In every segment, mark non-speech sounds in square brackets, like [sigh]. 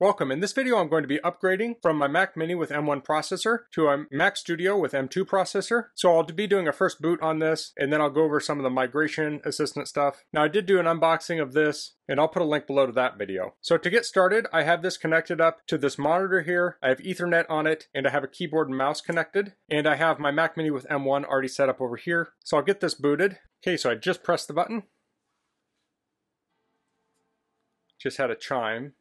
Welcome. In this video I'm going to be upgrading from my Mac Mini with M1 processor to a Mac Studio with M2 processor. So I'll be doing a first boot on this and then I'll go over some of the migration assistant stuff. Now I did do an unboxing of this and I'll put a link below to that video. So to get started, I have this connected up to this monitor here. I have ethernet on it and I have a keyboard and mouse connected and I have my Mac Mini with M1 already set up over here. So I'll get this booted. Okay, so I just pressed the button. Just had a chime.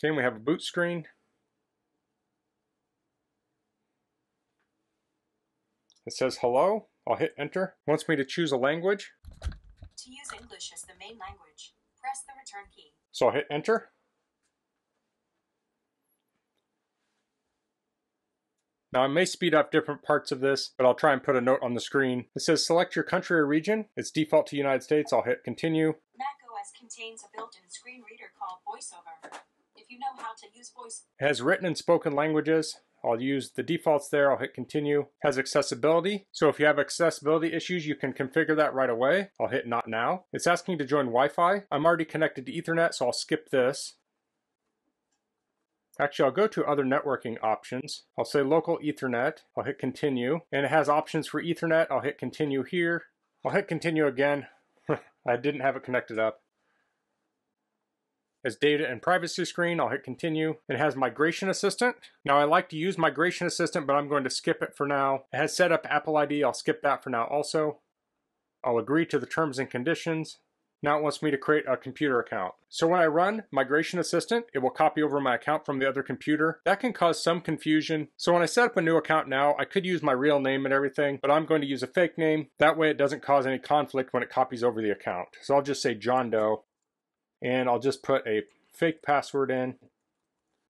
Okay, we have a boot screen. It says hello. I'll hit enter. It wants me to choose a language. To use English as the main language, press the return key. So I'll hit enter. Now I may speed up different parts of this, but I'll try and put a note on the screen. It says select your country or region. It's default to United States. I'll hit continue. Mac OS contains a built-in screen reader called VoiceOver. You know how to use voice, has written and spoken languages. I'll use the defaults there. I'll hit continue. Has accessibility. So if you have accessibility issues, you can configure that right away. I'll hit not now. It's asking to join Wi-Fi. I'm already connected to Ethernet, so I'll skip this. Actually, I'll go to other networking options. I'll say local Ethernet. I'll hit continue. And it has options for Ethernet. I'll hit continue here. I'll hit continue again. [laughs] I didn't have it connected up as data and privacy screen. I'll hit continue. It has migration assistant. Now I like to use migration assistant, but I'm going to skip it for now. It has set up Apple ID. I'll skip that for now also. I'll agree to the terms and conditions. Now it wants me to create a computer account. So when I run Migration Assistant, it will copy over my account from the other computer. That can cause some confusion. So when I set up a new account now, I could use my real name and everything, but I'm going to use a fake name. That way it doesn't cause any conflict when it copies over the account. So I'll just say John Doe and I'll just put a fake password in.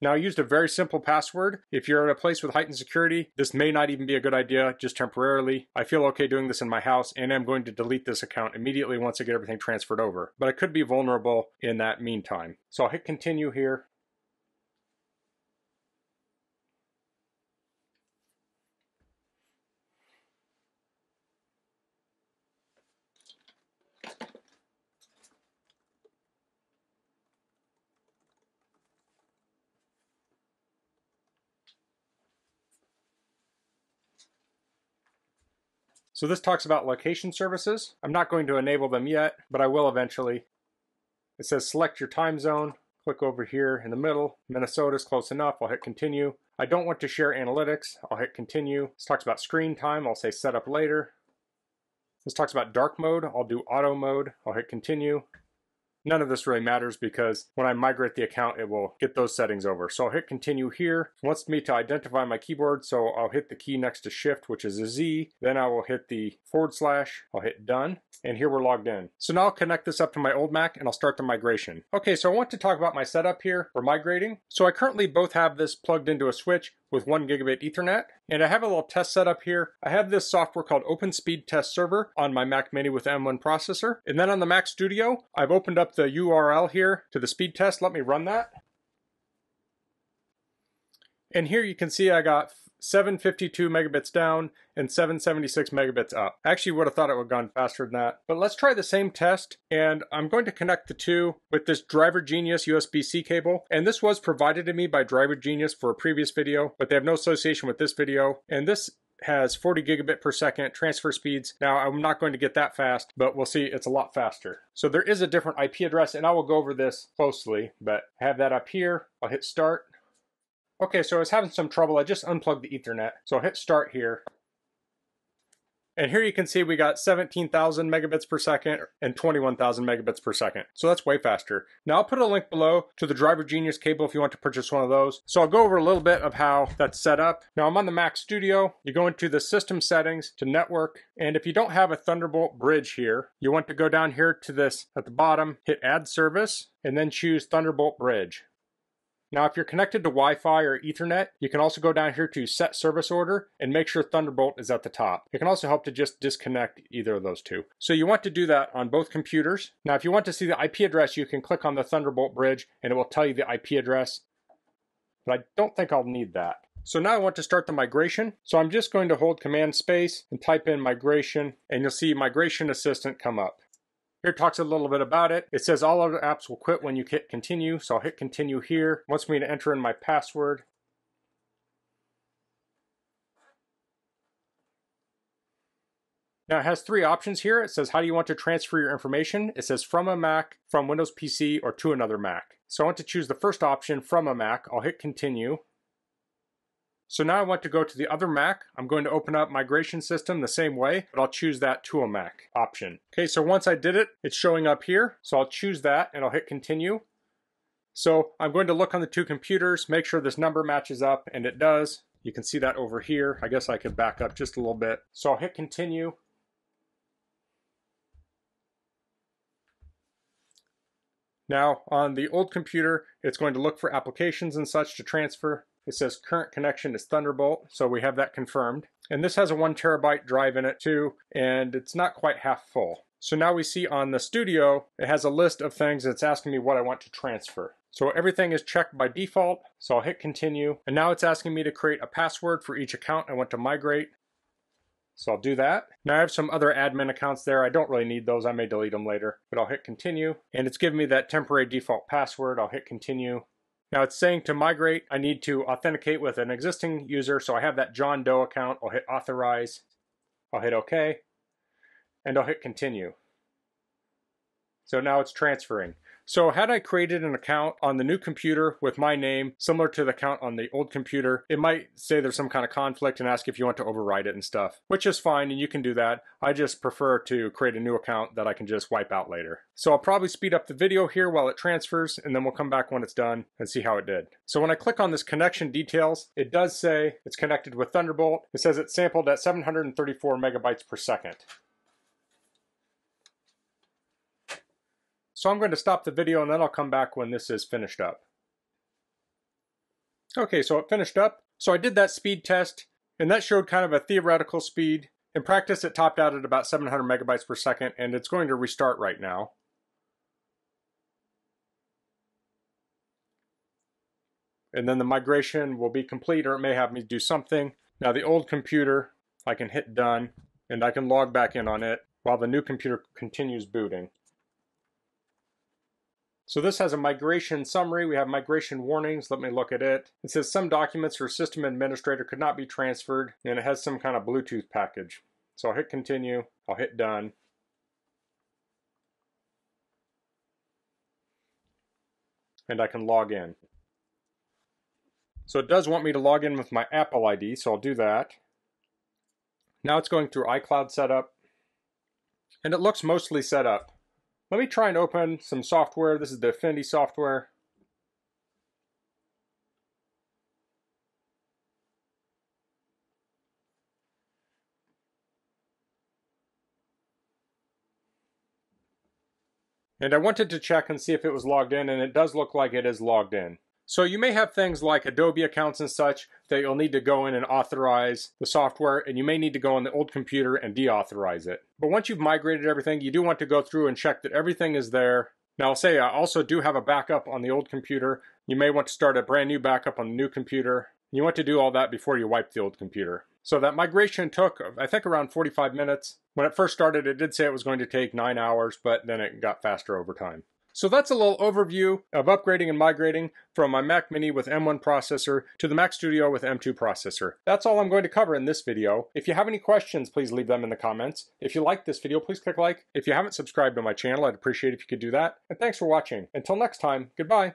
Now I used a very simple password. If you're in a place with heightened security, this may not even be a good idea, just temporarily. I feel okay doing this in my house and I'm going to delete this account immediately once I get everything transferred over. But I could be vulnerable in that meantime. So I'll hit continue here. So this talks about location services. I'm not going to enable them yet, but I will eventually. It says select your time zone. Click over here in the middle. Minnesota's close enough. I'll hit continue. I don't want to share analytics. I'll hit continue. This talks about screen time. I'll say set up later. This talks about dark mode. I'll do auto mode. I'll hit continue. None of this really matters because when I migrate the account, it will get those settings over. So I'll hit continue here. It wants me to identify my keyboard, so I'll hit the key next to shift, which is a Z. Then I will hit the forward slash. I'll hit done. And here we're logged in. So now I'll connect this up to my old Mac and I'll start the migration. Okay, so I want to talk about my setup here for migrating. So I currently both have this plugged into a switch with one gigabit ethernet. And I have a little test setup here. I have this software called OpenSpeed Test Server on my Mac Mini with M1 processor. And then on the Mac Studio, I've opened up the URL here to the speed test. Let me run that. And here you can see I got 752 megabits down and 776 megabits up. Actually would have thought it would have gone faster than that. But let's try the same test and I'm going to connect the two with this Driver Genius USB-C cable. And this was provided to me by Driver Genius for a previous video, but they have no association with this video. And this has 40 gigabit per second transfer speeds. Now I'm not going to get that fast, but we'll see it's a lot faster. So there is a different IP address and I will go over this closely, but I have that up here. I'll hit start Okay, so I was having some trouble. I just unplugged the ethernet. So I'll hit start here. And here you can see we got 17,000 megabits per second and 21,000 megabits per second. So that's way faster. Now I'll put a link below to the Driver Genius cable if you want to purchase one of those. So I'll go over a little bit of how that's set up. Now I'm on the Mac Studio. You go into the system settings to network. And if you don't have a Thunderbolt bridge here, you want to go down here to this at the bottom, hit add service, and then choose Thunderbolt bridge. Now, if you're connected to Wi-Fi or Ethernet, you can also go down here to Set Service Order and make sure Thunderbolt is at the top. It can also help to just disconnect either of those two. So you want to do that on both computers. Now, if you want to see the IP address, you can click on the Thunderbolt bridge and it will tell you the IP address. but I don't think I'll need that. So now I want to start the migration. So I'm just going to hold Command Space and type in migration, and you'll see Migration Assistant come up. Here talks a little bit about it. It says all other apps will quit when you hit continue, so I'll hit continue here. It wants me to enter in my password. Now it has three options here. It says how do you want to transfer your information? It says from a Mac, from Windows PC, or to another Mac. So I want to choose the first option, from a Mac. I'll hit continue. So now I want to go to the other Mac. I'm going to open up migration assistant the same way, but I'll choose that to a Mac option. Okay, so once I did it, it's showing up here. So I'll choose that and I'll hit continue. So I'm going to look on the two computers, make sure this number matches up, and it does. You can see that over here. I guess I could back up just a little bit. So I'll hit continue. Now on the old computer, it's going to look for applications and such to transfer. It says current connection is Thunderbolt, so we have that confirmed. And this has a one terabyte drive in it too, and it's not quite half full. So now we see on the studio, it has a list of things that's asking me what I want to transfer. So everything is checked by default, so I'll hit continue. And now it's asking me to create a password for each account I want to migrate. So I'll do that. Now I have some other admin accounts there. I don't really need those. I may delete them later, but I'll hit continue. And it's giving me that temporary default password. I'll hit continue. Now it's saying to migrate, I need to authenticate with an existing user. So I have that John Doe account. I'll hit authorize. I'll hit OK. And I'll hit continue. So now it's transferring. So had I created an account on the new computer with my name, similar to the account on the old computer, it might say there's some kind of conflict and ask if you want to override it and stuff, which is fine and you can do that. I just prefer to create a new account that I can just wipe out later. So I'll probably speed up the video here while it transfers and then we'll come back when it's done and see how it did. So when I click on this connection details, it does say it's connected with Thunderbolt. It says it's sampled at 734 megabytes per second. So I'm going to stop the video and then I'll come back when this is finished up. Okay, so it finished up. So I did that speed test and that showed kind of a theoretical speed. In practice, it topped out at about 700 megabytes per second and it's going to restart right now. And then the migration will be complete or it may have me do something. Now the old computer, I can hit done and I can log back in on it while the new computer continues booting. So this has a migration summary. We have migration warnings. Let me look at it. It says some documents for system administrator could not be transferred and it has some kind of Bluetooth package. So I'll hit continue. I'll hit done. And I can log in. So it does want me to log in with my Apple ID, so I'll do that. Now it's going through iCloud setup. And it looks mostly set up. Let me try and open some software. This is the Affinity software. And I wanted to check and see if it was logged in, and it does look like it is logged in. So you may have things like Adobe accounts and such that you'll need to go in and authorize the software and you may need to go on the old computer and deauthorize it. But once you've migrated everything, you do want to go through and check that everything is there. Now I'll say I also do have a backup on the old computer. You may want to start a brand new backup on the new computer. You want to do all that before you wipe the old computer. So that migration took, I think, around 45 minutes. When it first started, it did say it was going to take nine hours, but then it got faster over time. So that's a little overview of upgrading and migrating from my Mac Mini with M1 processor to the Mac Studio with M2 processor. That's all I'm going to cover in this video. If you have any questions, please leave them in the comments. If you like this video, please click like. If you haven't subscribed to my channel, I'd appreciate if you could do that. And thanks for watching. Until next time, goodbye.